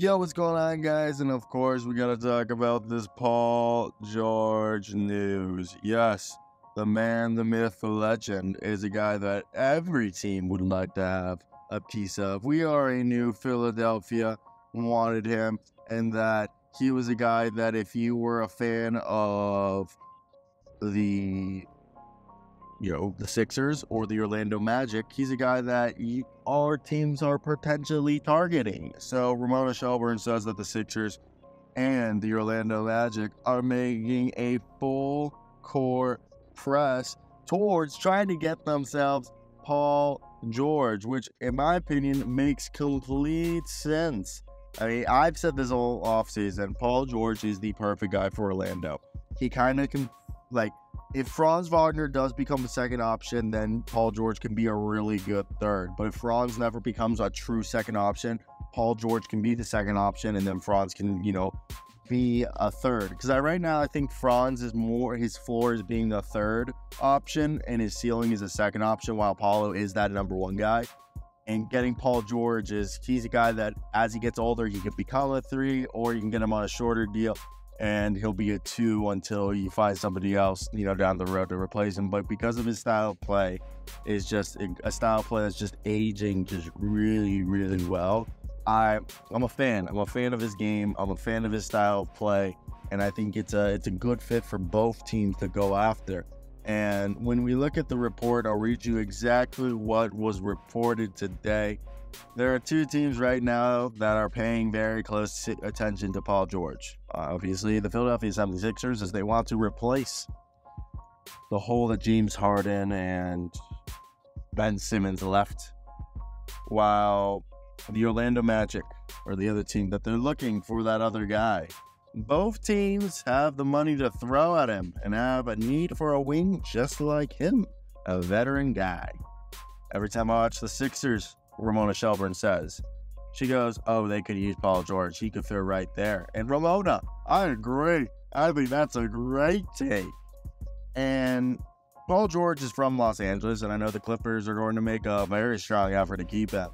Yo, what's going on, guys? And of course, we gotta talk about this Paul George news. Yes, the man, the myth, the legend is a guy that every team would like to have a piece of. We are a new Philadelphia, wanted him, and that he was a guy that if you were a fan of the you know, the Sixers or the Orlando Magic, he's a guy that our teams are potentially targeting. So Ramona Shelburne says that the Sixers and the Orlando Magic are making a full court press towards trying to get themselves Paul George, which, in my opinion, makes complete sense. I mean, I've said this all offseason. Paul George is the perfect guy for Orlando. He kind of can, like, if Franz Wagner does become a second option, then Paul George can be a really good third. But if Franz never becomes a true second option, Paul George can be the second option, and then Franz can, you know, be a third. Because right now, I think Franz is more his floor is being the third option, and his ceiling is a second option, while Paolo is that number one guy. And getting Paul George is he's a guy that as he gets older, he could become a three, or you can get him on a shorter deal and he'll be a two until you find somebody else, you know, down the road to replace him. But because of his style of play, is just a style of play that's just aging just really, really well. I I'm a fan. I'm a fan of his game. I'm a fan of his style of play, and I think it's a it's a good fit for both teams to go after. And when we look at the report, I'll read you exactly what was reported today. There are two teams right now that are paying very close attention to Paul George. Uh, obviously, the Philadelphia 76ers, as they want to replace the hole that James Harden and Ben Simmons left, while the Orlando Magic or the other team that they're looking for that other guy. Both teams have the money to throw at him and have a need for a wing just like him, a veteran guy. Every time I watch the Sixers, Ramona Shelburne says. She goes, Oh, they could use Paul George. He could fit right there. And Ramona, I agree. I think that's a great take. And Paul George is from Los Angeles, and I know the Clippers are going to make a very strong effort to keep him.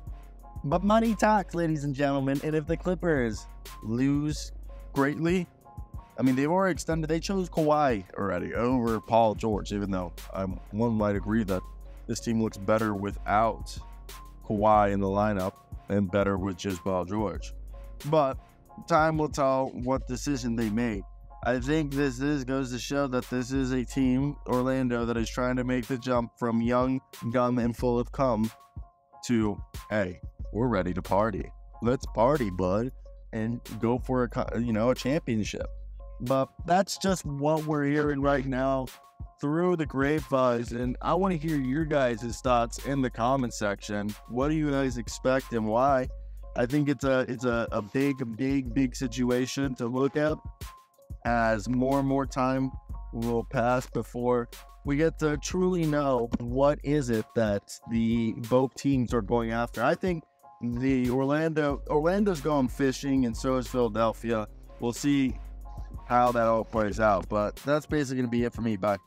But money talks, ladies and gentlemen. And if the Clippers lose greatly, I mean, they've already extended, they chose Kawhi already over Paul George, even though one might agree that this team looks better without Kawhi in the lineup and better with just Paul George. But time will tell what decision they made. I think this is goes to show that this is a team, Orlando, that is trying to make the jump from young, dumb, and full of cum to, hey, we're ready to party. Let's party, bud, and go for a you know a championship. But that's just what we're hearing right now through the grapevines, and I want to hear your guys' thoughts in the comment section. What do you guys expect and why? I think it's a it's a, a big, big, big situation to look at as more and more time will pass before we get to truly know what is it that the both teams are going after. I think the Orlando Orlando's going fishing and so is Philadelphia. We'll see how that all plays out. But that's basically gonna be it for me. Bye.